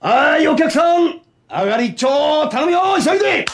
はい、お客さん、上がり一丁頼むよ、急いで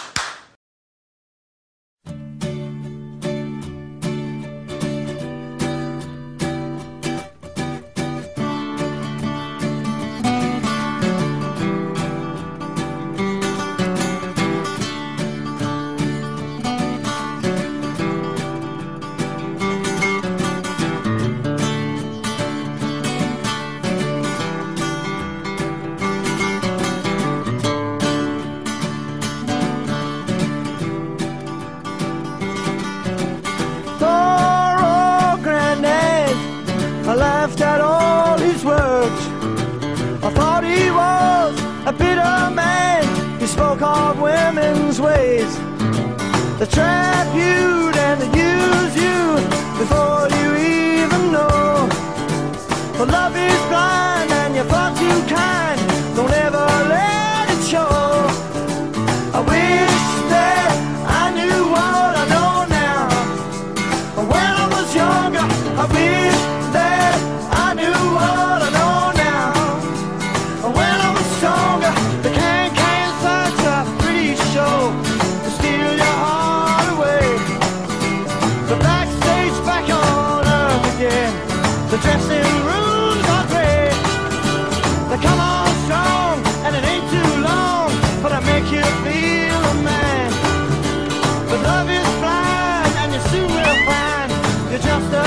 a bitter man. who spoke of women's ways. They trap you and they use you before you even know. But love is blind and you're far too The dressing rooms are great. They come on strong, and it ain't too long but I make you feel a man. But love is blind, and you soon will find you're just a